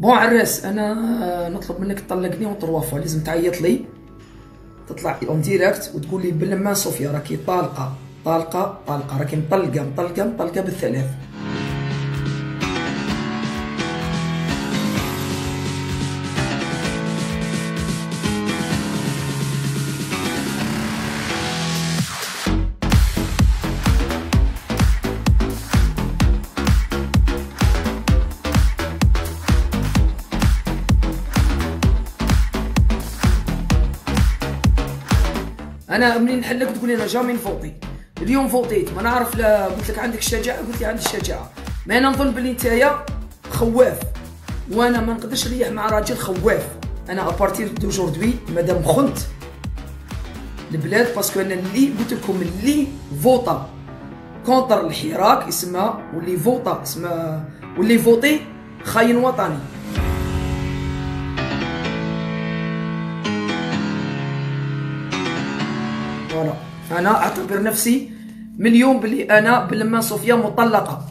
bon عراس أنا نطلب منك تطلقني و trois fois لازم تعيط لي. تطلع en direct وتقول لي بالما صوفيا راكي طالقة طالقة طالقة راكي مطلقة مطلقة مطلقة بالثلاث. أنا منين نحلك تقول لي أنا jamais نفوتي اليوم فوتيت ما نعرف لا قلت لك عندك الشجاعة؟ قلت لي عندي الشجاعة. ما أنا نظن بلي نتايا خواف وأنا ما نقدرش نريح مع راجل خواف أنا à partir d'aujourd'hui مادام خنت. البلاد parce que أنا اللي قلت لكم اللي فوطا contre الحراك يسمى واللي فوطا اسمه واللي فوتي خاين وطني. فوالا أنا أعتبر نفسي من اليوم بلي أنا بالما صوفيا مطلقة.